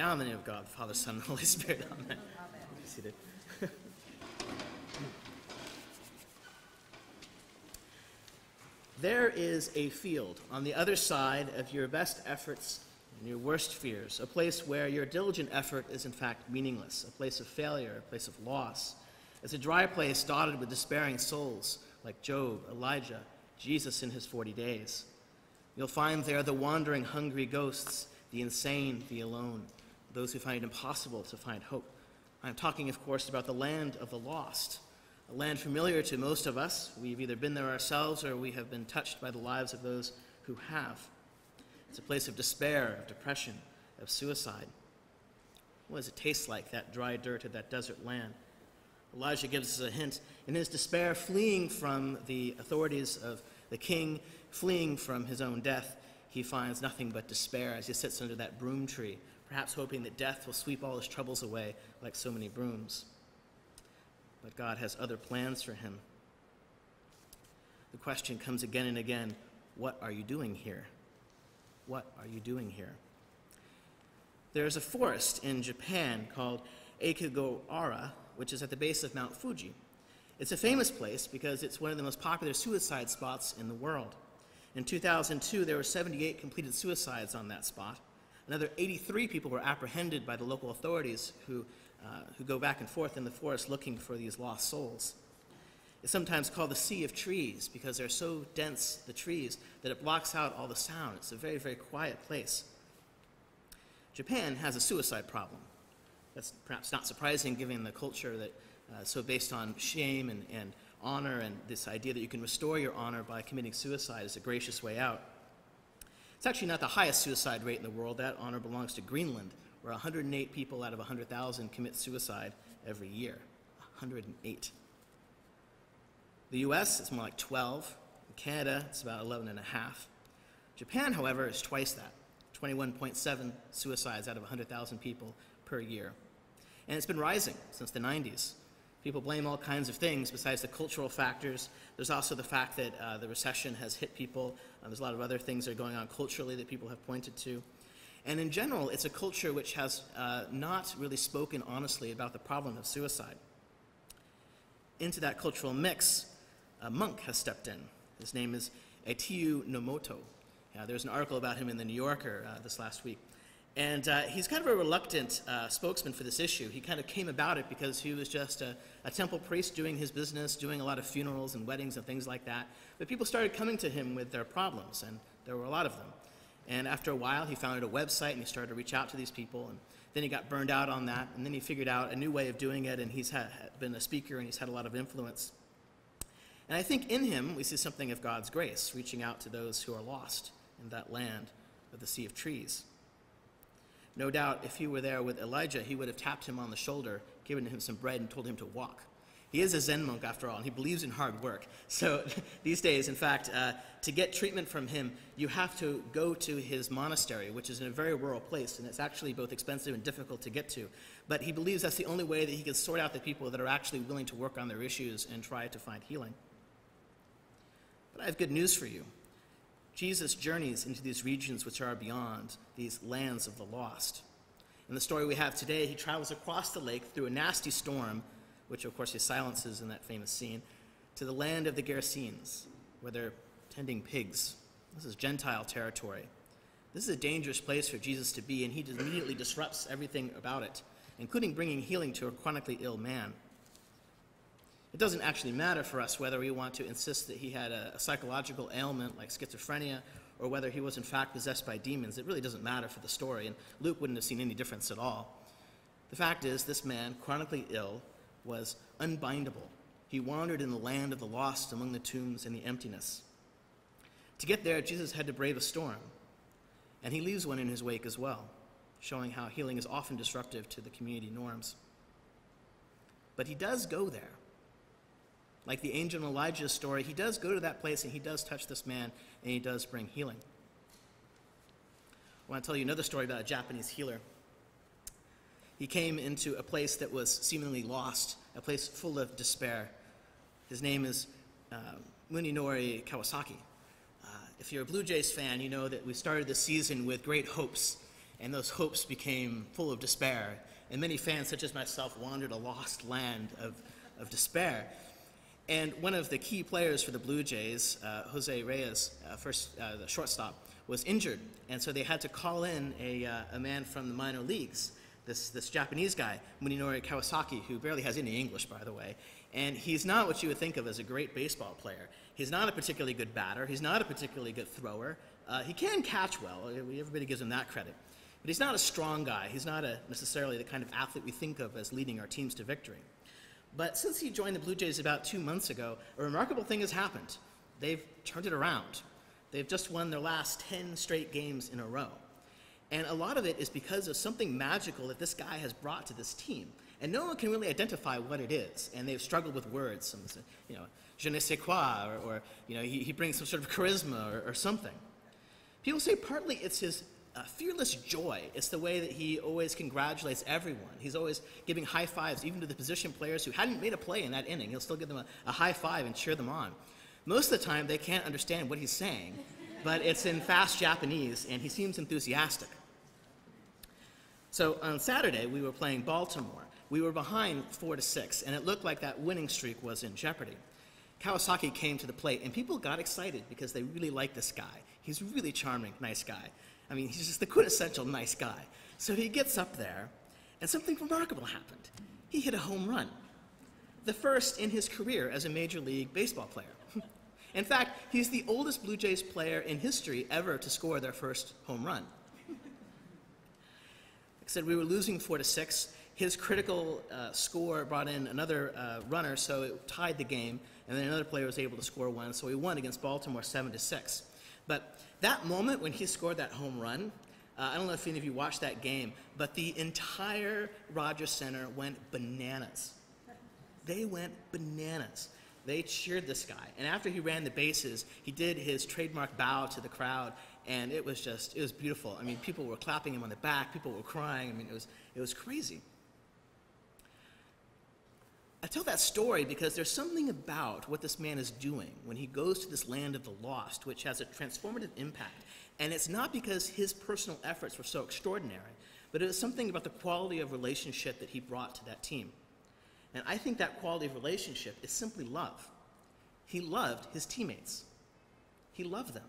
Now in the name of God, Father, Son, and Holy Spirit. Amen. Seated. there is a field on the other side of your best efforts and your worst fears, a place where your diligent effort is in fact meaningless, a place of failure, a place of loss. It's a dry place dotted with despairing souls like Job, Elijah, Jesus in his 40 days. You'll find there the wandering, hungry ghosts, the insane, the alone, those who find it impossible to find hope. I'm talking, of course, about the land of the lost, a land familiar to most of us. We've either been there ourselves or we have been touched by the lives of those who have. It's a place of despair, of depression, of suicide. What does it taste like, that dry dirt of that desert land? Elijah gives us a hint. In his despair, fleeing from the authorities of the king, fleeing from his own death, he finds nothing but despair as he sits under that broom tree, perhaps hoping that death will sweep all his troubles away like so many brooms. But God has other plans for him. The question comes again and again what are you doing here? What are you doing here? There's a forest in Japan called Aokigahara, which is at the base of Mount Fuji. It's a famous place because it's one of the most popular suicide spots in the world. In 2002, there were 78 completed suicides on that spot. Another 83 people were apprehended by the local authorities who, uh, who go back and forth in the forest looking for these lost souls. It's sometimes called the Sea of Trees because they're so dense, the trees, that it blocks out all the sound. It's a very, very quiet place. Japan has a suicide problem. That's perhaps not surprising given the culture that uh, so based on shame and, and honor and this idea that you can restore your honor by committing suicide is a gracious way out. It's actually not the highest suicide rate in the world. That honor belongs to Greenland, where 108 people out of 100,000 commit suicide every year. 108. The US, is more like 12. In Canada, it's about 11 and a half. Japan, however, is twice that 21.7 suicides out of 100,000 people per year. And it's been rising since the 90s. People blame all kinds of things besides the cultural factors. There's also the fact that uh, the recession has hit people. Uh, there's a lot of other things that are going on culturally that people have pointed to. And in general, it's a culture which has uh, not really spoken honestly about the problem of suicide. Into that cultural mix, a monk has stepped in. His name is Ittetsu Nemoto. Uh, there's an article about him in the New Yorker uh, this last week. And uh, he's kind of a reluctant uh, spokesman for this issue. He kind of came about it because he was just a, a, temple priest doing his business, doing a lot of funerals and weddings and things like that. But people started coming to him with their problems, and there were a lot of them. And after a while, he founded a website and he started to reach out to these people. And then he got burned out on that, and then he figured out a new way of doing it, and he's been a speaker and he's had a lot of influence. And I think in him, we see something of God's grace, reaching out to those who are lost in that land of the Sea of Trees. No doubt, if he were there with Elijah, he would have tapped him on the shoulder, given him some bread, and told him to walk. He is a Zen monk, after all, and he believes in hard work. So these days, in fact, uh, to get treatment from him, you have to go to his monastery, which is in a very rural place, and it's actually both expensive and difficult to get to. But he believes that's the only way that he can sort out the people that are actually willing to work on their issues and try to find healing. But I have good news for you. Jesus journeys into these regions which are beyond, these lands of the lost. In the story we have today, he travels across the lake through a nasty storm, which of course he silences in that famous scene, to the land of the Gerasenes, where they're tending pigs. This is Gentile territory. This is a dangerous place for Jesus to be, and he immediately disrupts everything about it, including bringing healing to a chronically ill man. It doesn't actually matter for us whether we want to insist that he had a, a, psychological ailment like schizophrenia or whether he was in fact possessed by demons. It really doesn't matter for the story, and Luke wouldn't have seen any difference at all. The fact is, this man, chronically ill, was unbindable. He wandered in the land of the lost among the tombs and the emptiness. To get there, Jesus had to brave a storm, and he leaves one in his wake as well, showing how healing is often disruptive to the community norms. But he does go there. Like the angel in Elijah's story, he does go to that place and he does touch this man and he does bring healing. I want to tell you another story about a Japanese healer. He came into a place that was seemingly lost, a place full of despair. His name is uh, Munenori Kawasaki. Uh, if you're a Blue Jays fan, you know that we started the season with great hopes. and those hopes became full of despair. And many fans, such as myself, wandered a lost land of, of despair. And one of the key players for the Blue Jays, uh, Jose Reyes, uh, first uh, the shortstop, was injured, and so they had to call in a, uh, a man from the minor leagues, this, this Japanese guy, Munenori Kawasaki, who barely has any English, by the way. And he's not what you would think of as a great baseball player. He's not a particularly good batter. He's not a particularly good thrower. Uh, he can catch well. Everybody gives him that credit. But he's not a strong guy. He's not a, necessarily the kind of athlete we think of as leading our teams to victory. But since he joined the Blue Jays about two months ago, a remarkable thing has happened. They've turned it around. They've just won their last 10 straight games in a row. And a lot of it is because of something magical that this guy has brought to this team. And no one can really identify what it is. And they've struggled with words, some, you know, je ne sais quoi, or, or you know, he, he brings some sort of charisma or, or something. People say partly it's his uh, fearless joy. It's the way that he always congratulates everyone. He's always giving high fives, even to the position players who hadn't made a play in that inning. He'll still give them a, a high five and cheer them on. Most of the time, they can't understand what he's saying, but it's in fast Japanese, and he seems enthusiastic. So on Saturday, we were playing Baltimore. We were behind four to six, and it looked like that winning streak was in jeopardy. Kawasaki came to the plate, and people got excited because they really like this guy. He's really charming, nice guy. I mean, he's just the quintessential nice guy. So he gets up there, and something remarkable happened. He hit a home run, the first in his career as a Major League Baseball player. in fact, he's the oldest Blue Jays player in history ever to score their first home run. like I said, we were losing four to six. His critical uh, score brought in another uh, runner, so it tied the game, and then another player was able to score one, so we won against Baltimore seven to six. But that moment when he scored that home run, uh, I don't know if any of you watched that game, but the entire Rogers Centre went bananas. They went bananas. They cheered this guy. And after he ran the bases, he did his trademark bow to the crowd, and it was just, it was beautiful. I mean, people were clapping him on the back, people were crying. I mean, it was, it was crazy. I tell that story because there's something about what this man is doing when he goes to this land of the lost, which has a transformative impact. And it's not because his personal efforts were so extraordinary, but it is something about the quality of relationship that he brought to that team. And I think that quality of relationship is simply love. He loved his teammates, he loved them.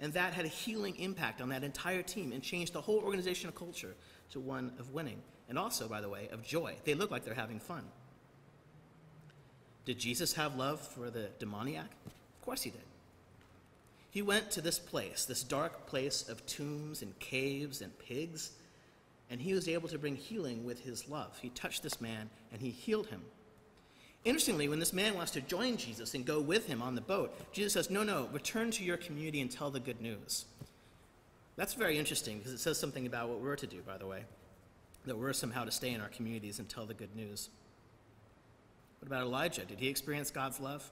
And that had a healing impact on that entire team and changed the whole organizational culture to one of winning. And also, by the way, of joy. They look like they're having fun. Did Jesus have love for the demoniac? Of course he did. He went to this place, this dark place of tombs and caves and pigs, and he was able to bring healing with his love. He touched this man and he healed him. Interestingly, when this man wants to join Jesus and go with him on the boat, Jesus says, No, no, return to your community and tell the good news. That's very interesting because it says something about what we're to do, by the way, that we're somehow to stay in our communities and tell the good news. What about Elijah? Did he experience God's love?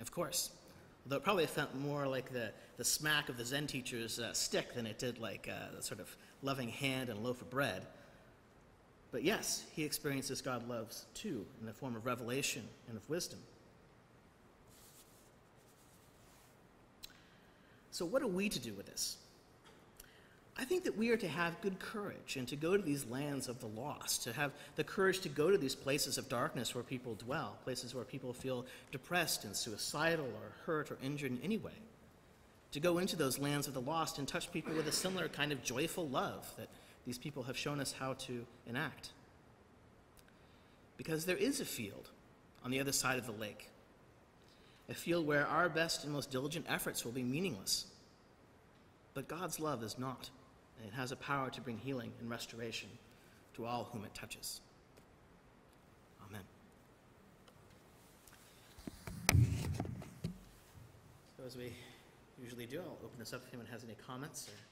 Of course. Though it probably felt more like the, the smack of the Zen teacher's uh, stick than it did like uh, the sort of loving hand and a loaf of bread. But yes, he experiences God loves too in the form of revelation and of wisdom. So, what are we to do with this? I think that we are to have good courage and to go to these lands of the lost, to have the courage to go to these places of darkness where people dwell, places where people feel depressed and suicidal or hurt or injured in any way. To go into those lands of the lost and touch people with a similar kind of joyful love that these people have shown us how to enact. Because there is a field on the other side of the lake, a field where our best and most diligent efforts will be meaningless. But God's love is not and it has a power to bring healing and restoration to all whom it touches. Amen. So, as we usually do, I'll open this up if anyone has any comments or